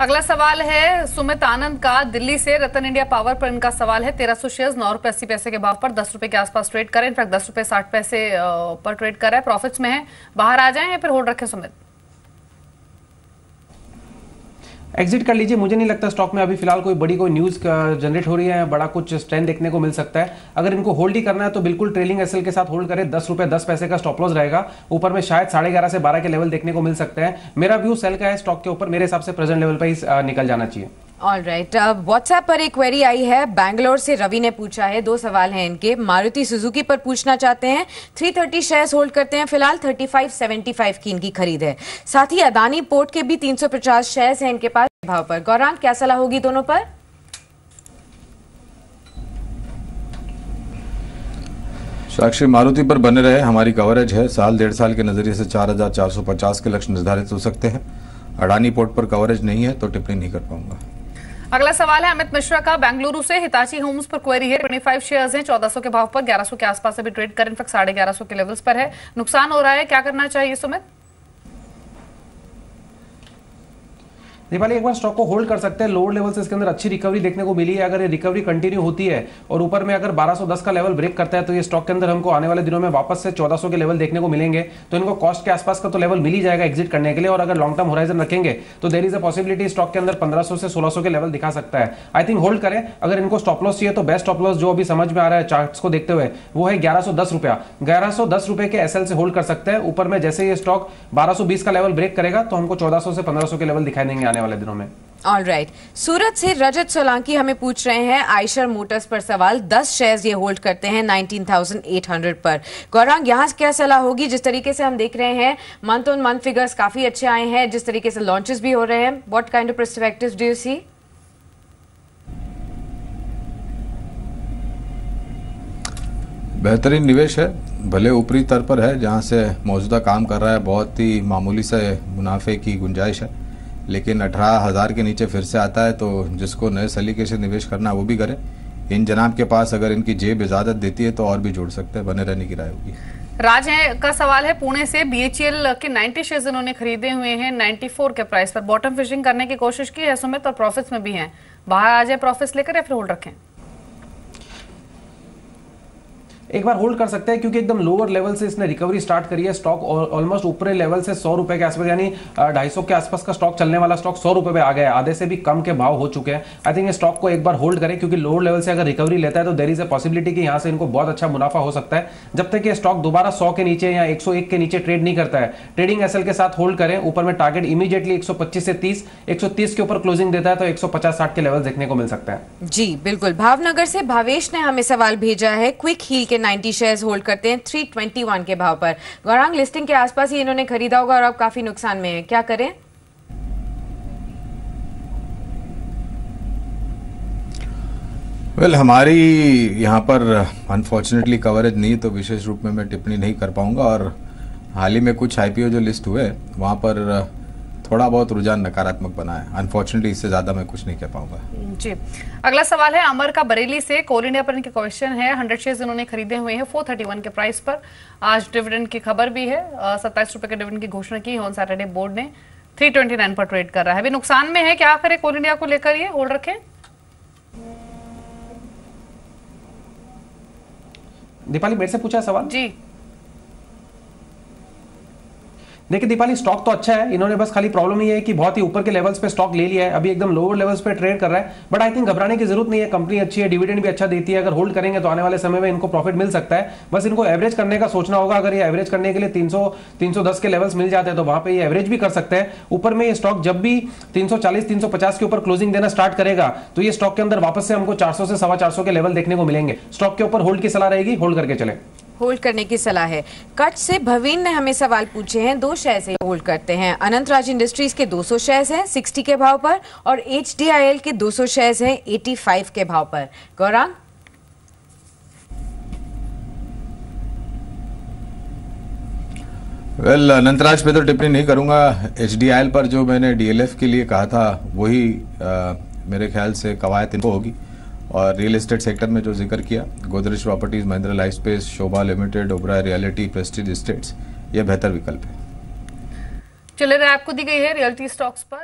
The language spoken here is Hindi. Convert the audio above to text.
अगला सवाल है, सुमित आनंद का दिल्ली से रतन इंडिया पावर पर इनका सवाल है, तेरह सौ शेयर नौ रुपए अस्सी पैसे के भाव पर, दस रुपए के आसपास ट्रेड करें, इनफैक्ट दस रुपए साठ पैसे पर ट्रेड कर रहा है प्रॉफिट्स में है। बाहर आ जाएँ या फिर होल्ड रखें सुमित? एग्जिट कर लीजिए। मुझे नहीं लगता स्टॉक में अभी फ़िलहाल कोई बड़ी कोई न्यूज़ जनरेट हो रही है। बड़ा कुछ स्ट्रेंड देखने को मिल सकता है। अगर इनको होल्ड ही करना है तो बिल्कुल ट्रेलिंग एसएल के साथ होल्ड करें। दस रुपए, दस पैसे का स्टॉप लॉस रहेगा। ऊपर में शायद साढ़े ग्यारह से बारह के लेवल देखने को मिल सकते हैं। मेरा व्यू सेल का है स्टॉक के ऊपर। मेरे हिसाब से प्रेजेंट लेवल पर ही निकल जाना चाहिए। ऑल राइट व्हाट्सएप पर एक क्वेरी आई है। बैंगलोर से रवि ने पूछा है, दो सवाल हैं इनके। मारुति सुजुकी पर पूछना चाहते हैं। 330 शेयर्स होल्ड करते हैं, फ़िलहाल 3575 की इनकी खरीद है। साथ ही अदानी पोर्ट के भी 350 शेयर्स हैं इनके पास भाव पर। गौरांग, क्या सलाह होगी दोनों पर? साक्षी, मारुति पर बने रहे, हमारी कवरेज है। साल, डेढ़ साल के नज़रिए से 4450 के लक्ष्य निर्धारित हो सकते हैं। अडानी पोर्ट पर कवरेज नहीं है तो टिप्पणी नहीं कर पाऊँगा। अगला सवाल है, अमित मिश्रा का बेंगलुरु से हिताची होम्स पर क्वेरी है। 25 शेयर्स हैं 1400 के भाव पर 1100 के आसपास अभी ट्रेड कर, इनफेक्ट साढ़े ग्यारह के लेवल्स पर है। नुकसान हो रहा है, क्या करना चाहिए सुमित? दीपाली, एक बार स्टॉक को होल्ड कर सकते हैं। लोअर लेवल से इसके अंदर अच्छी रिकवरी देखने को मिली है। अगर ये रिकवरी कंटिन्यू होती है और ऊपर में अगर 1210 का लेवल ब्रेक करता है तो ये स्टॉक के अंदर हमको आने वाले दिनों में वापस से 1400 के लेवल देखने को मिलेंगे। तो इनको कॉस्ट के आसपास का तो लेवल मिल ही जाएगा एग्जिट करने के लिए। और अगर लॉन्ग टर्म होराइजन रखेंगे तो there is a possibility stock के अंदर पंद्रह से सोलह के लेवल दिखा सकता है। आई थिंक होल्ड करें। अगर इनको स्टॉप लॉस चाहिए तो बेस्ट स्टॉप लॉस जो अभी समझ में आ रहा है चार्ट को देखते हुए, वो है ग्यारह रुपया। ग्यारह रुपए के एसएल से होल्ड कर सकते हैं। ऊपर में जैसे ये स्टॉक बारह का लेवल ब्रेक करेगा तो हमको चौदह से पंद्रह के लेवल दिखाई देंगे आने वाले दिनों में। All right right. सूरत से रजत सोलांकी हमें पूछ रहे हैं आयशर मोटर्स पर सवाल 10 शेयर्स ये होल्ड करते हैं 19,800 पर। गौरांग यहाँ क्या सलाह होगी? जिस तरीके से हम देख रहे हैं मंथ ऑन मंथ फिगर्स काफ़ी अच्छे आए हैं जिस तरीके से लॉन्चेस भी हो रहे हैं। What kind of perspective do you see बेहतरीन निवेश है भले ऊपरी स्तर पर है जहाँ से मौजूदा काम कर रहा है बहुत ही मामूली से मुनाफे की गुंजाइश है। लेकिन अठारह हज़ार के नीचे फिर से आता है तो जिसको नए सलीके से निवेश करना है, वो भी करें। इन जनाब के पास अगर इनकी जेब इजाज़त देती है तो और भी जोड़ सकते हैं, बने रहने की राय होगी। राज का सवाल है, पुणे से बीएचएल के 90 शेयर्स इन्होंने खरीदे हुए हैं 94 के प्राइस पर। बॉटम फिशिंग करने की कोशिश की है, सुमित, और प्रॉफिट्स में भी हैं। बाहर आ जाए प्रॉफिट्स लेकर या फिर होल्ड रखें? एक बार होल्ड कर सकते हैं, क्योंकि एकदम लोअर लेवल से इसने रिकवरी स्टार्ट करी है। स्टॉक ऑलमोस्ट ऊपरी लेवल से सौ रुपए के आसपास, यानी ढाई सौ के आसपास का स्टॉक चलने वाला स्टॉक सौ रुपए पे आ गया है। आधे से भी कम के भाव हो चुके हैं। आई थिंक स्टॉक को एक बार होल्ड करें, क्योंकि लोअर लेवल से अगर रिकवरी लेता है तो देर इज़ अ पॉसिबिलिटी कि यहाँ से इनको बहुत अच्छा मुनाफा हो सकता है। जब तक ये स्टॉक दोबारा सौ के नीचे या एक सौ एक के नीचे ट्रेड नहीं करता है। ट्रेडिंग एसएल के साथ होल्ड करें। ऊपर में टारगेट इमीडिएटली एक सौ पच्चीस से तीस, एक के ऊपर क्लोजिंग देता है तो एक सौ के लेवल देखने को मिल सकता है। जी, बिल्कुल। भावनगर से भावेश ने हमें सवाल भेजा है। क्विक हील के नाइन्टी शेयर होल्ड करते हैं 321 के भाव पर। गौरांग लिस्टिंग के आसपास ही इन्होंने खरीदा होगा और अब काफ़ी नुकसान में है। क्या करें? वेल well, हमारी यहाँ पर अनफॉर्चुनेटली कवरेज नहीं तो विशेष रूप में मैं टिप्पणी नहीं कर पाऊँगा। और हाल ही में कुछ आईपीओ जो लिस्ट हुए वहाँ पर थोड़ा बहुत रुझान नकारात्मक बना है। अनफॉर्चुनेटली इससे ज़्यादा मैं कुछ नहीं कह पाऊँगा। जी। अगला सवाल है अमर का बरेली से कोल इंडिया पर इनके क्वेश्चन है। हंड्रेड शेयर इन्होंने खरीदे हुए हैं 431 के प्राइस पर। आज डिविडेंड की खबर भी है। सत्ताईस रुपए के डिविडेंड की घोषणा की ऑन सैटरडे बोर्ड ने 329 पर ट्रेड कर रहा है। अभी नुकसान में है क्या करे कोल इंडिया को लेकर ये होल्ड रखें? दीपाली मेरे से पूछा सवाल? जी। देखिए दीपाली स्टॉक तो अच्छा है, इन्होंने बस खाली प्रॉब्लम ये है कि बहुत ही ऊपर के लेवल्स पे स्टॉक ले लिया है। अभी एकदम लोअर लेवल्स पे ट्रेड कर रहा है। बट आई थिंक घबराने की ज़रूरत नहीं है कंपनी अच्छी है डिविडेंड भी अच्छा देती है। अगर होल्ड करेंगे तो आने वाले समय में इनको प्रॉफिट मिल सकता है। बस इनको एवरेज करने का सोचना होगा। अगर ये एवरेज करने के लिए तीन सौ के लेवल्स मिल जाते हैं तो वहाँ पर ये एवरेज भी कर सकते हैं। ऊपर में ये स्टॉक जब भी तीन सौ के ऊपर क्लोजिंग देना स्टार्ट करेगा तो ये स्टॉक के अंदर वापस से हमको चार सौ से सवा के लेवल देखने को मिलेंगे। स्टॉक के ऊपर होल्ड की सलाह रहेगी होल्ड करके चले। होल्ड करने की सलाह है। कट से भवीन ने हमें सवाल पूछे हैं। दो शेयर से होल्ड करते हैं। अनंत राज इंडस्ट्रीज़ के 200 शेयर्स हैं 60 के भाव पर और एचडीआईएल के 200 शेयर्स हैं 85 के भाव पर। गौरांग? वेल well, अनंतराज पे तो टिप्पणी नहीं करूँगा। एचडीआईएल पर जो मैंने डीएलएफ के लिए कहा था वही मेरे ख्याल से कवायद इनको होगी। और रियल एस्टेट सेक्टर में जो ज़िक्र किया, Godrej Properties Mahindra Life Space Sobha Limited Oberoi Realty Prestige Estates ये बेहतर विकल्प है। चले रहे आपको दी गई है रियलिटी स्टॉक्स पर।